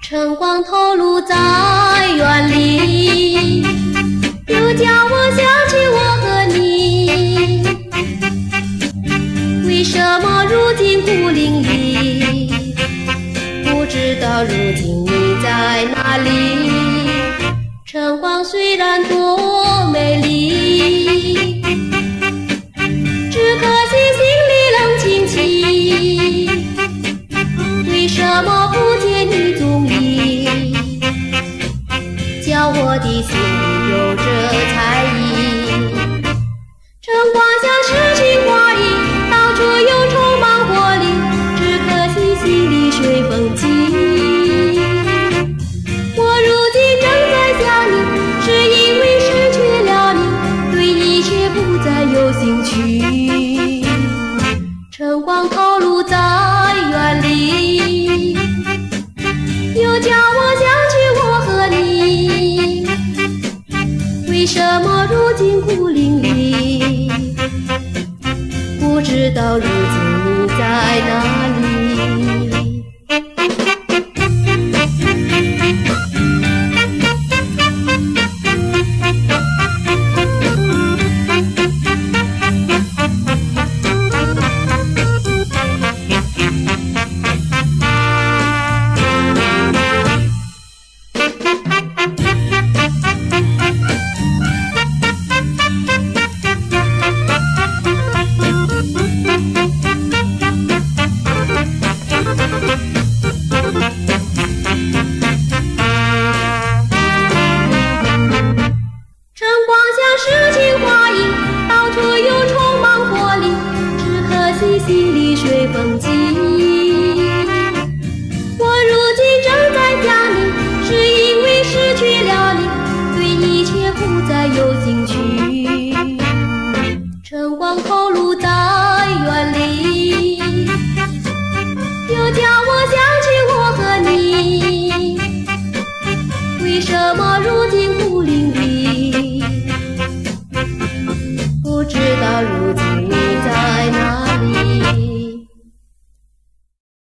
晨光透露在园里，又叫我想起我和你。为什么如今孤零零？不知道如今你在哪里？晨光虽然多。心里有着猜疑。春花下诗情画意到处有充满活力只可惜心里水风起我如今正在想你是因为失去了你对一切不再有兴趣。春光透为什么如今孤零零？不知道如今你在哪走路在远里又叫我想起我和你为什么如今